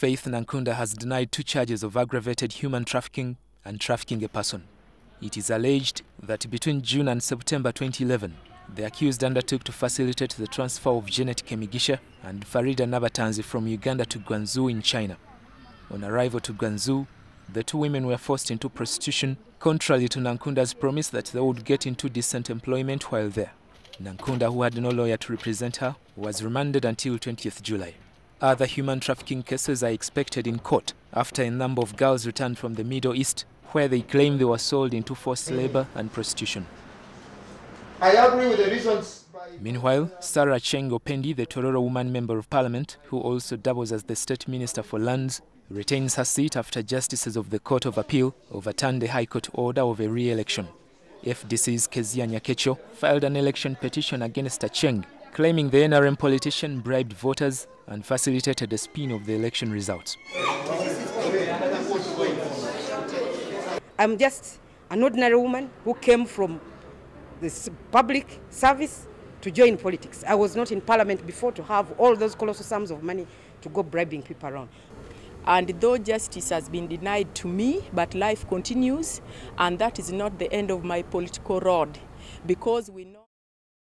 Faith Nankunda has denied two charges of aggravated human trafficking and trafficking a person. It is alleged that between June and September 2011, the accused undertook to facilitate the transfer of Janet Kemigisha and Farida Nabatanzi from Uganda to Guangzhou in China. On arrival to Guangzhou, the two women were forced into prostitution, contrary to Nankunda's promise that they would get into decent employment while there. Nankunda, who had no lawyer to represent her, was remanded until 20th July. Other human trafficking cases are expected in court after a number of girls returned from the Middle East, where they claim they were sold into forced labor and prostitution. I agree with the reasons. Meanwhile, Sarah Achieng Opendi, the Tororo woman member of parliament, who also doubles as the state minister for lands, retains her seat after justices of the Court of Appeal overturned the High Court order of a re-election. FDC's Kezia Nyakecho filed an election petition against Achieng, claiming the NRM politician bribed voters and facilitated a spin of the election results. I'm just an ordinary woman who came from the public service to join politics. I was not in parliament before to have all those colossal sums of money to go bribing people around. And though justice has been denied to me, but life continues, and that is not the end of my political road, because we know.